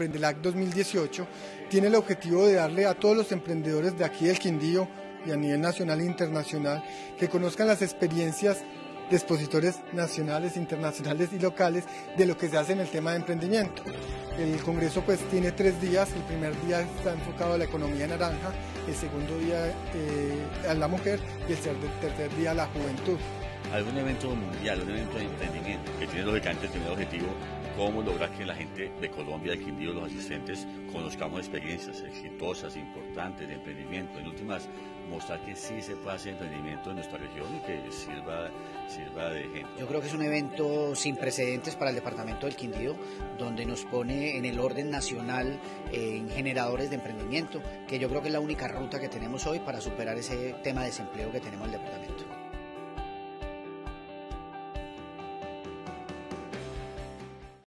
CEPILAC 2018, tiene el objetivo de darle a todos los emprendedores de aquí del Quindío y a nivel nacional e internacional que conozcan las experiencias de expositores nacionales, internacionales y locales de lo que se hace en el tema de emprendimiento. El Congreso pues tiene tres días, el primer día está enfocado a la economía naranja, el segundo día eh, a la mujer y el tercer día a la juventud. Un evento mundial, un evento de emprendimiento que tiene lógicamente el primer objetivo cómo lograr que la gente de Colombia, de Quindío, los asistentes, conozcamos experiencias exitosas, importantes de emprendimiento. En últimas, mostrar que sí se puede hacer emprendimiento en nuestra región y que sirva, sirva de ejemplo. Yo creo que es un evento sin precedentes para el departamento del Quindío, donde nos pone en el orden nacional en generadores de emprendimiento, que yo creo que es la única ruta que tenemos hoy para superar ese tema de desempleo que tenemos en el departamento.